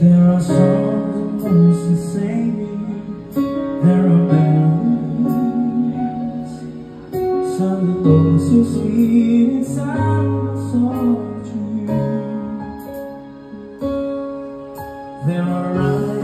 There are songs and save me there are melodies, some that go so sweet and sound so true. There are.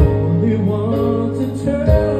only one to turn.